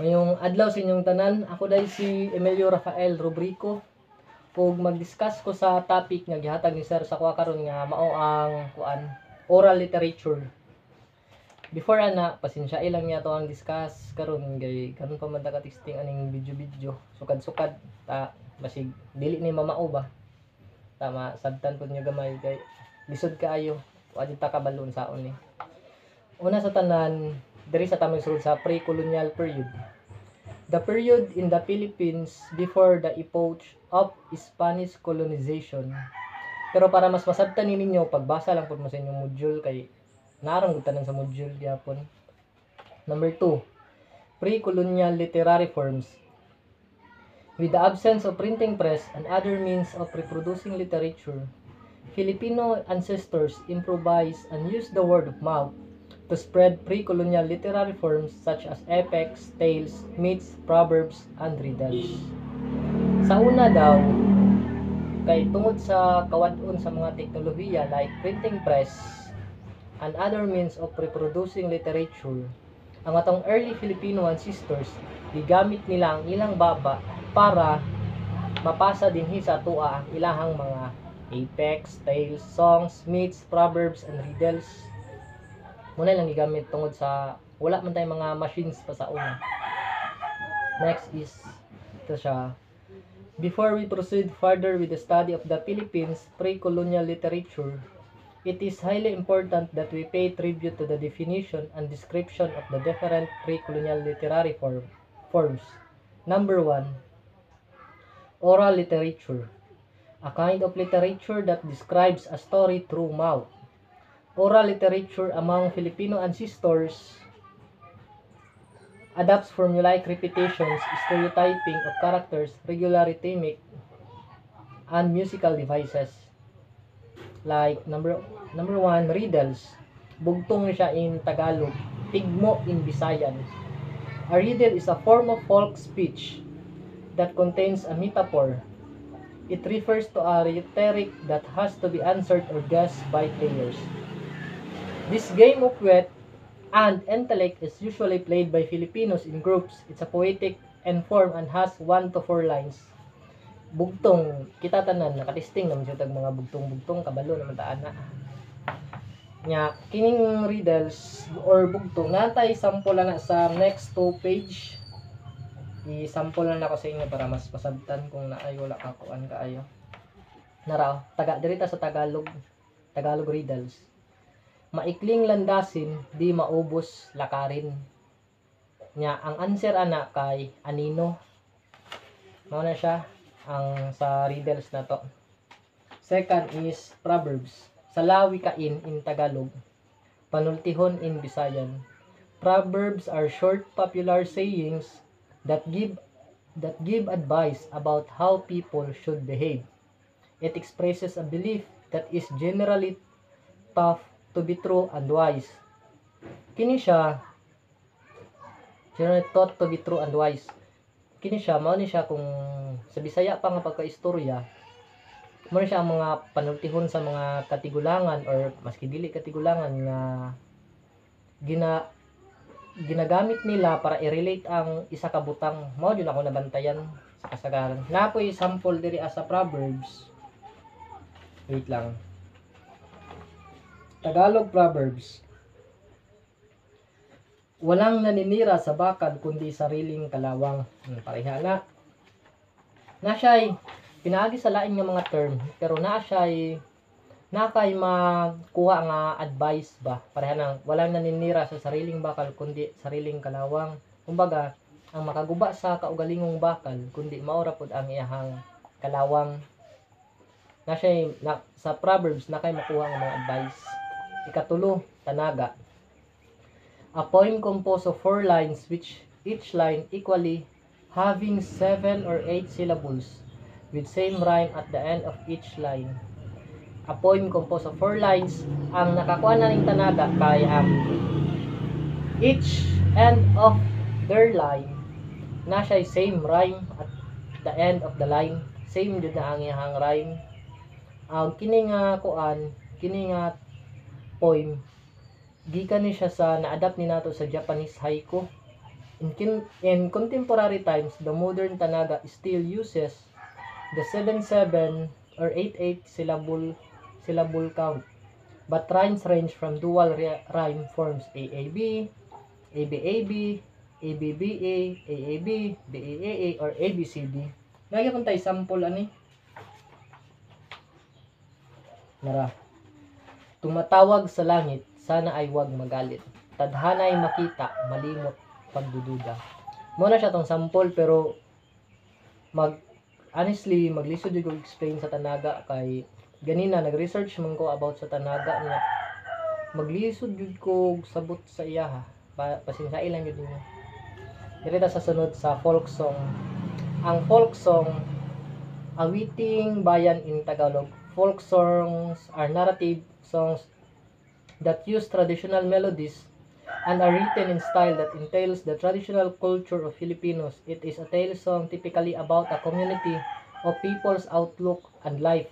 Ngayong adlaw sa inyong tanan, ako dahil si Emilio Rafael Rubrico ug mag-discuss ko sa topic nga gihatag ni Sir sa kuha karon nga mao ang kuan oral literature. Before ana, pasensya ilang niya to ang discuss karon kay karon pa man testing aning video-video. Sukad-sukad ta basig dili ni mamao ba. Tama, sabtan pud niyo gamay kay lisod kaayo. Wa ta kabalon saon ni. Una sa tanan, diri sa sulod sa pre-colonial period. The period in the Philippines before the epoch of Spanish colonization. Pero para mas masabtan ni ninyo, pagbasa lang po mo sa inyong module kay narang tanan sa module gyapon. Number 2, pre-colonial literary forms. With the absence of printing press and other means of reproducing literature, Filipino ancestors improvised and used the word of mouth to spread pre-colonial literary forms such as epics, tales, myths, proverbs, and riddles. Sa una daw, kay tungod sa kawadon sa mga teknolohiya like printing press and other means of reproducing literature, ang atong early Filipino ancestors, gigamit nila ang ilang baba para mapasa dinhi sa tua ang ilahang mga apex, tales, songs, myths, proverbs, and riddles muna lang gigamit tungod sa wala man tayong mga machines pa sa una. Next is ito siya. Before we proceed further with the study of the Philippines pre-colonial literature it is highly important that we pay tribute to the definition and description of the different pre-colonial literary form, forms. Number one oral literature. A kind of literature that describes a story through mouth oral literature among Filipino ancestors adapts formulaic repetitions, stereotyping of characters, regular rhythmic, and musical devices. Like number number one, riddles. Bugtong siya in Tagalog, tigmo in Visayan. A riddle is a form of folk speech that contains a metaphor. It refers to a rhetoric that has to be answered or guessed by players. This game of wit and intellect is usually played by Filipinos in groups. It's a poetic and form and has 1 to 4 lines. Bugtong, kita tanan, nakatisting naman siya mga bugtong-bugtong, kabalo naman taan na. Nya, kining riddles or bugtong, natay sample na sa next two page. I-sample lang ako sa inyo para mas pasabtan kung naay wala kakuan kaayo. Nara, taga dirita sa Tagalog. Tagalog riddles maikling landasin, di maubos lakarin. Nya, ang answer ana kay anino. Mao na siya ang sa riddles na to. Second is proverbs. Salawi kain in Tagalog. Panultihon in Bisayan. Proverbs are short popular sayings that give that give advice about how people should behave. It expresses a belief that is generally tough to be true and wise. Kini siya generally thought to be true and wise. Kini siya mao ni siya kung sa Bisaya pa nga pagkaistorya mo siya ang mga panultihon sa mga katigulangan or maski dili katigulangan nga gina ginagamit nila para i-relate ang isa ka butang mao jud ako nabantayan sa kasagaran napoy sample diri asa proverbs wait lang Tagalog Proverbs Walang naninira sa bakal kundi sariling kalawang. Hmm, pareha na. Na siya'y pinaagi sa lain nga mga term, pero na siya'y na kay makuha nga advice ba pareha nang walang naninira sa sariling bakal kundi sariling kalawang kumbaga ang makaguba sa kaugalingong bakal kundi maura pod ang iyahang kalawang na siya na, sa proverbs na kay makuha nga mga advice Ikatulo, tanaga. A poem composed of four lines which each line equally having seven or eight syllables with same rhyme at the end of each line. A poem composed of four lines, ang nakakuha na ng tanaga kay ang each end of their line na siya same rhyme at the end of the line same jud na ang iyang rhyme ang kini nga kuan kini nga poem gikan ni siya sa na-adapt ni nato sa Japanese haiku In, in contemporary times, the modern Tanaga still uses the 7-7 or 8-8 syllable, syllable count. But rhymes range from dual rhyme forms AAB, ABAB, ABBA, AAB, BAAA, or ABCD. Nagyapon tayo sample ani. Nara. Tumatawag sa langit, sana ay wag magalit. Tadhanay makita, malimot, pagdududa. Muna siya tong sample pero mag honestly maglisod ko explain sa Tanaga kay ganina nag-research man ko about sa Tanaga niya. Maglisod jud ko sabot sa iya ha. Pa, pasinsay lang yun niya. Direta sa sunod sa folk song. Ang folk song awiting bayan in Tagalog. Folk songs are narrative songs that use traditional melodies and are written in style that entails the traditional culture of Filipinos. It is a tale song typically about a community of people's outlook and life.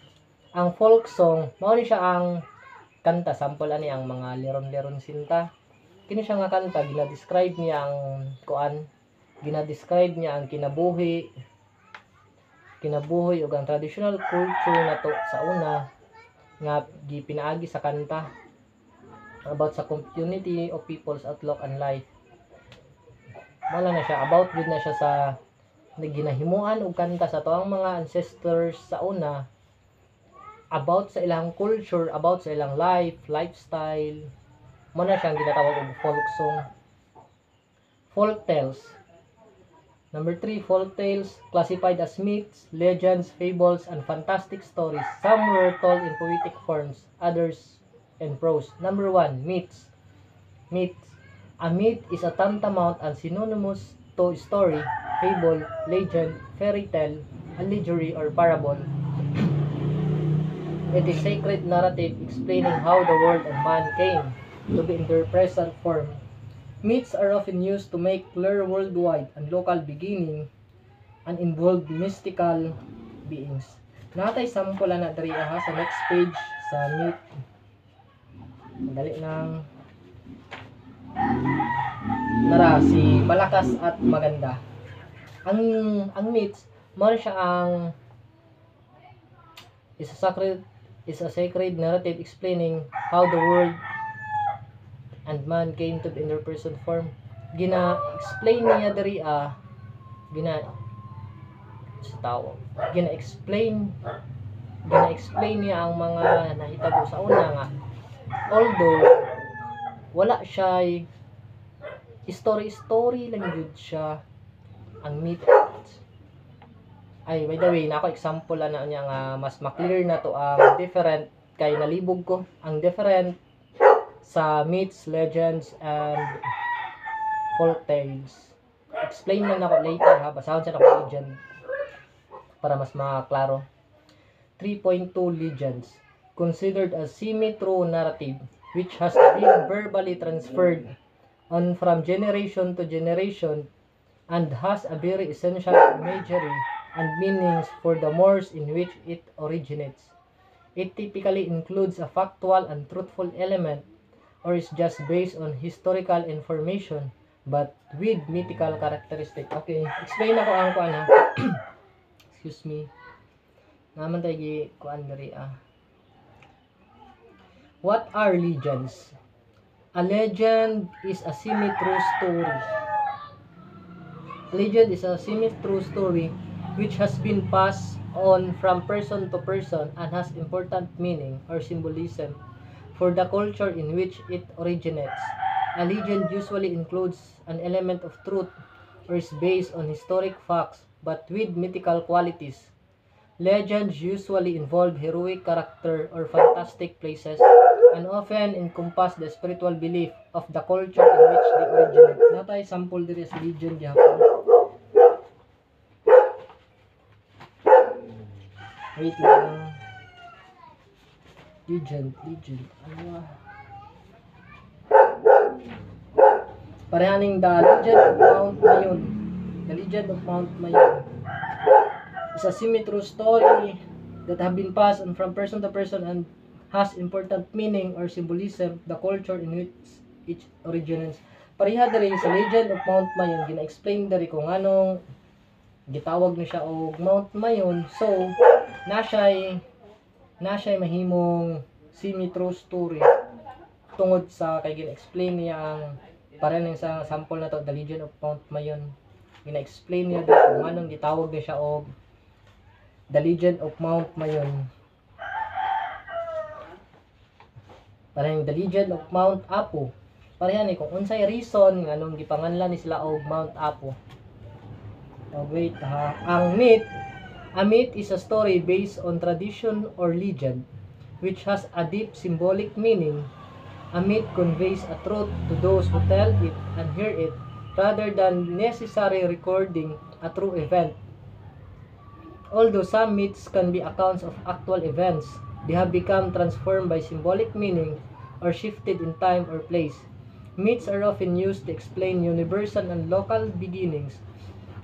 Ang folk song, mao ni siya ang kanta, sample ani ang mga leron-leron sinta. Kini siya nga kanta, gina-describe niya ang kuan, gina-describe niya ang kinabuhi, kinabuhi ug ang traditional culture nato sa una nga gipinaagi sa kanta about sa community of people's outlook and life. Wala na siya about good na siya sa ginahimuan og kanta sa to ang mga ancestors sa una about sa ilang culture, about sa ilang life, lifestyle. Mo na siyang ginatawag og folk song. Folk tales. Number 3, folk tales classified as myths, legends, fables, and fantastic stories. Some were told in poetic forms, others in prose. Number 1, myths. Myths. A myth is a tantamount and synonymous to story, fable, legend, fairy tale, allegory, or parable. It is sacred narrative explaining how the world and man came to be in their present form. Myths are often used to make clear worldwide and local beginning and involve mystical beings. Natay sample na diri ha sa next page sa myth. Madali nang Nara si Malakas at Maganda. Ang ang myths mo siya ang is a sacred is a sacred narrative explaining how the world and man came to in their person form. Gina-explain niya diri ah gina sa tao. Gina-explain gina-explain niya ang mga nahitabo sa una nga. Although wala siya story-story lang yun siya ang myth ay by the way nako example na niya nga mas maklear na to ang different kay nalibog ko ang different sa myths, legends, and folk tales. Explain lang ako later ha, basahon sa ako legend para mas maklaro. 3.2 Legends Considered as semi-true narrative which has been verbally transferred on from generation to generation and has a very essential imagery and meanings for the mores in which it originates. It typically includes a factual and truthful element or is just based on historical information but with mythical characteristic. Okay, explain ako ang kuan ha. Excuse me. Naman tayo gi kuan diri ah. What are legends? A legend is a semi-true story. A legend is a semi-true story which has been passed on from person to person and has important meaning or symbolism for the culture in which it originates. A legend usually includes an element of truth or is based on historic facts but with mythical qualities. Legends usually involve heroic character or fantastic places and often encompass the spiritual belief of the culture in which they originate. Natay sample diri sa legend gyapon. Wait lang. Legend, legend. Ano? Parehaning the legend of Mount Mayon. The legend of Mount Mayon is a semi-true story that have been passed on from person to person and has important meaning or symbolism the culture in which it originates. pareha diri sa Legend of Mount Mayon gina-explain diri kung anong gitawag na siya og Mount Mayon. So, na siya'y na siya'y mahimong semi-true story tungod sa kay gina-explain niya ang para ng sa sample na to The Legend of Mount Mayon. Gina-explain niya dito kung anong gitawag na siya og The Legend of Mount Mayon. Parang The Legend of Mount Apo. Pareha ni kung unsay reason nga nung gipanganlan ni sila og Mount Apo. Oh wait ha? Ang myth a myth is a story based on tradition or legend which has a deep symbolic meaning a myth conveys a truth to those who tell it and hear it rather than necessary recording a true event Although some myths can be accounts of actual events, they have become transformed by symbolic meaning or shifted in time or place. Myths are often used to explain universal and local beginnings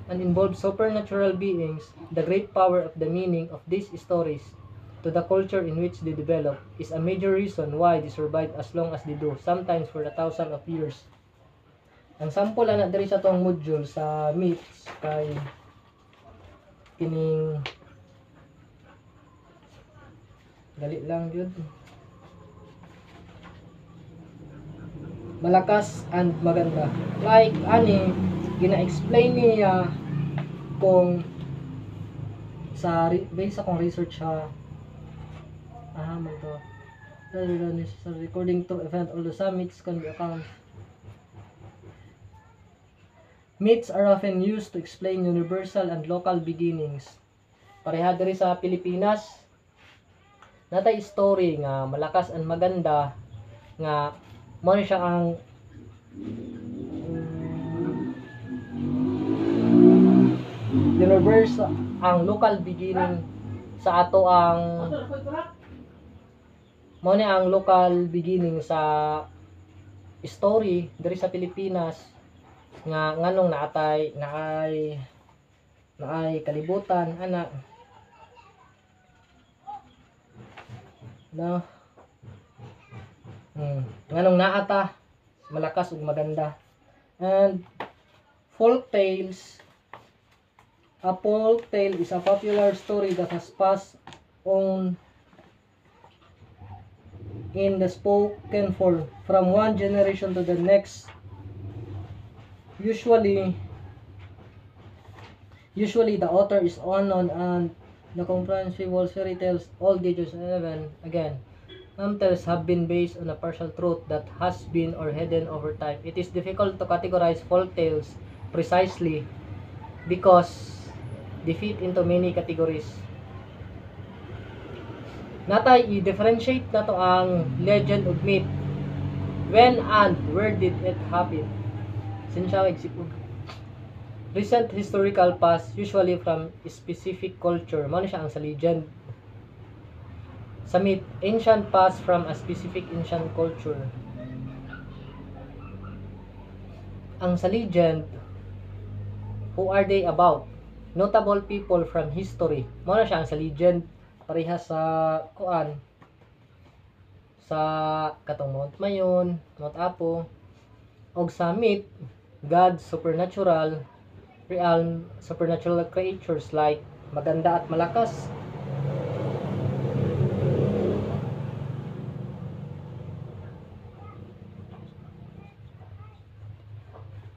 and involve supernatural beings. The great power of the meaning of these stories to the culture in which they develop is a major reason why they survive as long as they do, sometimes for a thousand of years. Ang sample ana diri sa tong module sa myths kay kining dali lang yun malakas and maganda like ani gina-explain niya kung sa based sa kong research ha ah man to sa recording to event although some myths can be accounts Myths are often used to explain universal and local beginnings. Pareha diri sa Pilipinas, natay story nga malakas and maganda nga mo siya ang universal ang local beginning sa ato ang mo ni ang local beginning sa story diri sa Pilipinas nga nganong naatay naay naay kalibutan ana no hmm. nganong naata malakas ug maganda and folk tales a folk tale is a popular story that has passed on in the spoken form from one generation to the next. Usually usually the author is unknown and the comprehensible fairy tales all ages 11 again. Some tales have been based on a partial truth that has been or hidden over time. It is difficult to categorize folk tales precisely because they into many categories natay i-differentiate na to ang legend of myth when and where did it happen Sinsya exipog. Recent historical past, usually from specific culture. Mano siya ang sa legend. Sa myth, ancient past from a specific ancient culture. Ang sa legend, who are they about? Notable people from history. Mano siya ang sa legend. Pareha sa kuan sa katong Mount Mayon, Mount Apo, og sa myth, God, supernatural, realm, supernatural creatures like maganda at malakas.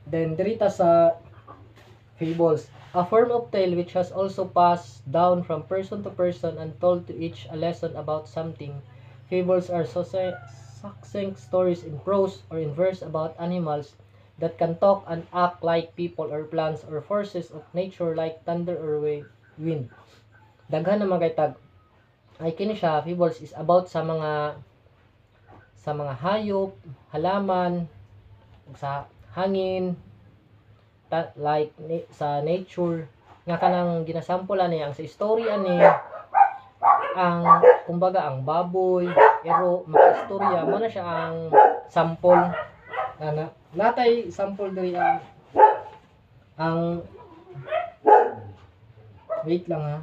Then, dirita sa fables. A form of tale which has also passed down from person to person and told to each a lesson about something. Fables are succinct stories in prose or in verse about animals that can talk and act like people or plants or forces of nature like thunder or wind. Daghan na mga tag ay kini siya fables is about sa mga sa mga hayop, halaman, sa hangin, like ni, sa nature nga kanang ginasampulan niya ang sa istorya ni ang kumbaga ang baboy, ero, makastorya mo na siya ang sample. Ana natay sample diri ang ang wait lang ha.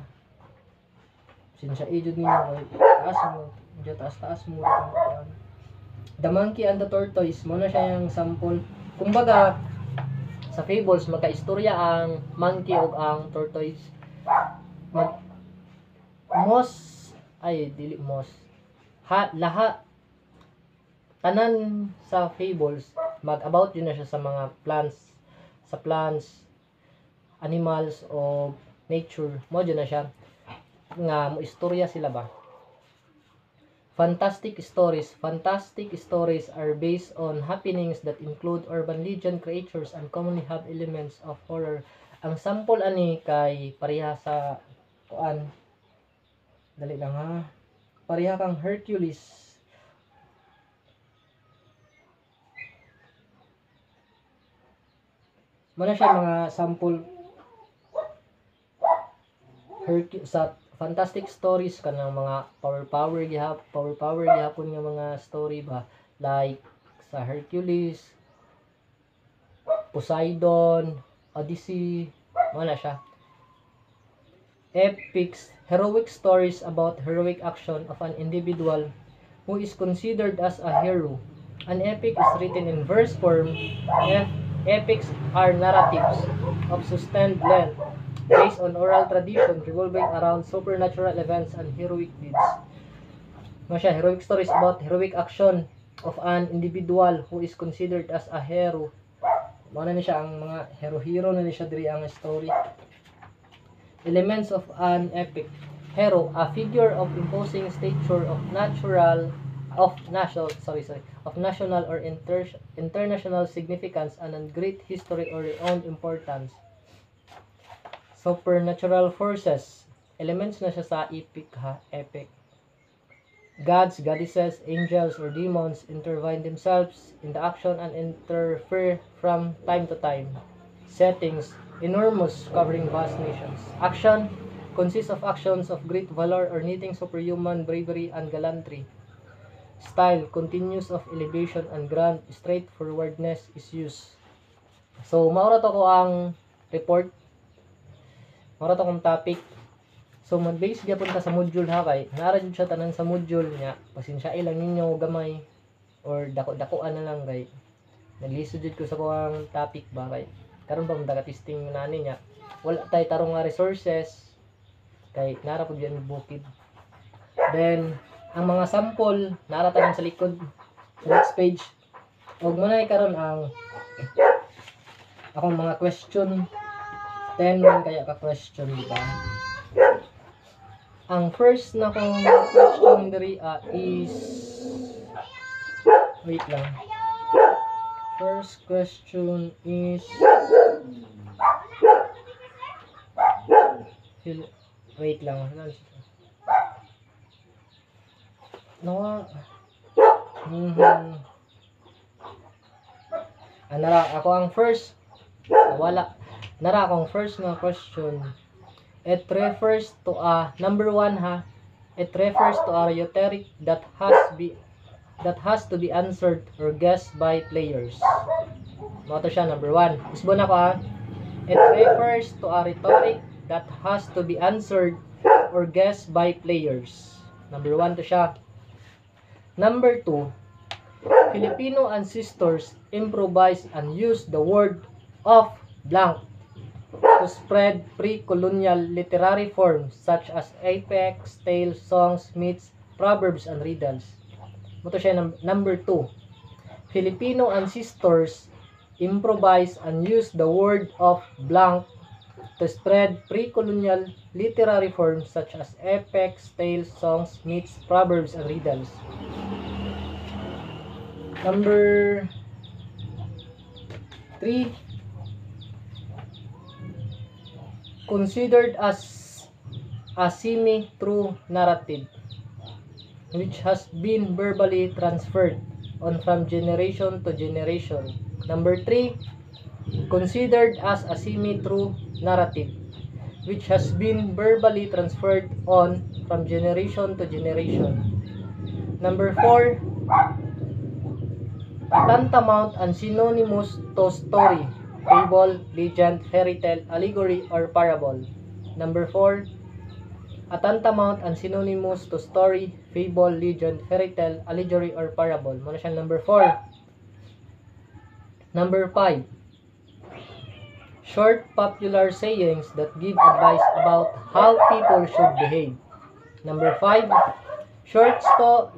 Sinsya ijud ninyo kay taas mo medyo taas taas mo The monkey and the tortoise mo na siya yung sample. Kumbaga sa fables magkaistorya ang monkey ug ang tortoise. Mag mos ay dili mos ha lahat tanan sa fables mag about yun na siya sa mga plants sa plants animals o nature. Mo na siya. Nga mo istorya sila ba Fantastic stories. Fantastic stories are based on happenings that include urban legend creatures and commonly have elements of horror. Ang sample ani kay pareha sa kuan. Dali lang ha. Pareha kang Hercules. Mana siya mga sample Hercu sa fantastic stories kanang mga power power gihap power power gihapon nga mga story ba? Like sa Hercules Poseidon Odyssey mo na siya. Epics heroic stories about heroic action of an individual who is considered as a hero. An epic is written in verse form Ep- epics are narratives of sustained length based on oral tradition revolving around supernatural events and heroic deeds. Ano siya, heroic stories about heroic action of an individual who is considered as a hero. Ano na siya ang mga hero-hero na ni siya diri ang story. Elements of an epic hero, a figure of imposing stature of natural of national sorry sorry of national or inter, international significance and a great history or renowned importance supernatural forces. Elements na siya sa epic ha, epic. Gods, goddesses, angels, or demons intertwine themselves in the action and interfere from time to time. Settings, enormous, covering vast nations. Action consists of actions of great valor or needing superhuman bravery and gallantry. Style, continuous of elevation and grand straightforwardness is used. So, maura to ko ang report Mara to kong topic. So mag-base gyapon ta sa module ha kay nara jud siya tanan sa module niya. Pasensya ilang ninyo gamay or dako-dakoan na lang kay naglisod jud ko sa kuang topic ba kay karon mo daga testing nani niya. Wala tay tarong nga resources kay nara pud yan bukid. Then ang mga sample nara tanan sa likod next page. Ug mo na karon ang akong mga question 10 man kaya ka question, di ba? Ang first na kong question diri ah, is wait lang. First question is wait lang. Nawa. Mhm. Ano ako ang first. Wala. Nara akong first nga question. It refers to a number one ha. It refers to a rhetoric that has be that has to be answered or guessed by players. Moto siya number one. Isbo na ko ha. It refers to a rhetoric that has to be answered or guessed by players. Number one to siya. Number two, Filipino ancestors improvise and use the word of blank spread pre-colonial literary forms such as apex, tales, songs, myths, proverbs, and riddles. Ito siya num- number 2. Filipino ancestors improvise and use the word of blank to spread pre-colonial literary forms such as epics, tales, songs, myths, proverbs, and riddles. Number 3 considered as a semi-true narrative which has been verbally transferred on from generation to generation. Number 3, considered as a semi-true narrative which has been verbally transferred on from generation to generation. Number 4, tantamount and synonymous to story fable, legend, fairy tale, allegory, or parable. Number 4, a tantamount and synonymous to story, fable, legend, fairy tale, allegory, or parable. Muna siya number 4. Number 5. Short popular sayings that give advice about how people should behave. Number 5. Short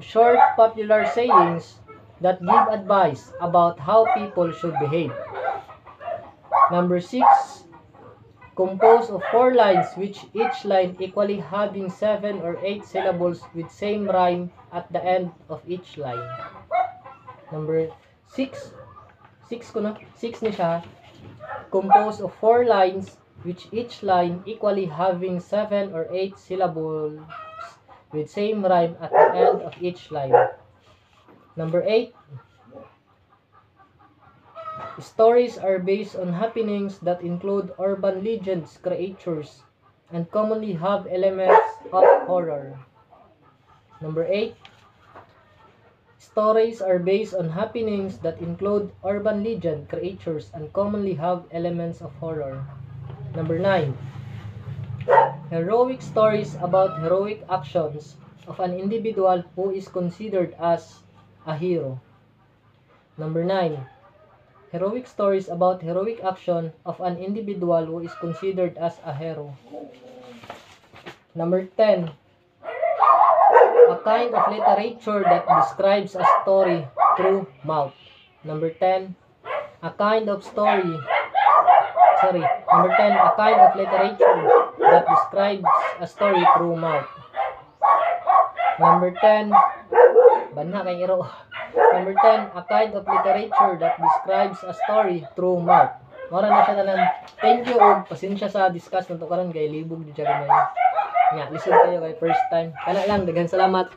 short popular sayings that give advice about how people should behave. Number 6. Composed of four lines which each line equally having seven or eight syllables with same rhyme at the end of each line. Number 6. 6 ko na. 6 ni siya. Composed of four lines which each line equally having seven or eight syllables with same rhyme at the end of each line. Number 8. Stories are based on happenings that include urban legends, creatures, and commonly have elements of horror. Number 8. Stories are based on happenings that include urban legend, creatures, and commonly have elements of horror. Number 9. Heroic stories about heroic actions of an individual who is considered as a hero. Number 9. Heroic stories about heroic action of an individual who is considered as a hero. Number 10. A kind of literature that describes a story through mouth. Number 10. A kind of story. Sorry. Number 10. A kind of literature that describes a story through mouth. Number 10. Banha kay iro. Number 10, a kind of literature that describes a story through mouth. Mora na siya tanan. Thank you og pasensya sa discuss nito karon kay libog di siya gamay. Nga, listen kayo kay first time. Kana lang, daghan salamat.